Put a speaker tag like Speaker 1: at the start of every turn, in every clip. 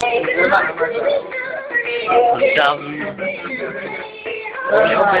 Speaker 1: Ang dami. Ano ba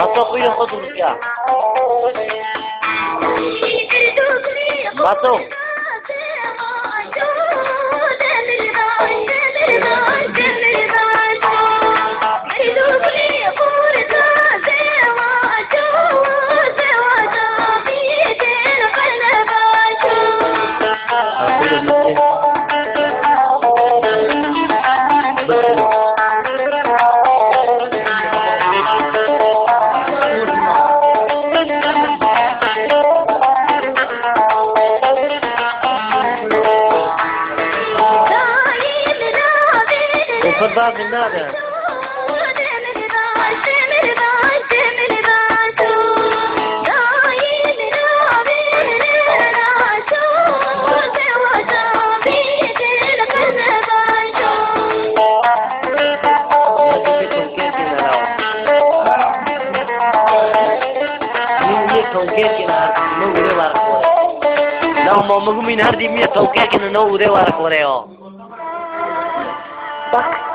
Speaker 1: ما تقول قدرك ما تقول Ufad ba binada? ನಾವು ಮೊಮ್ಮಗು ಮೀನು ಹರಿದಿ me ತೌಕೆ ಹಾಕಿ ನಾವು ಉದೇ ವಾರಕ್ಕೆ ಹೊರೆಯೋ
Speaker 2: Bak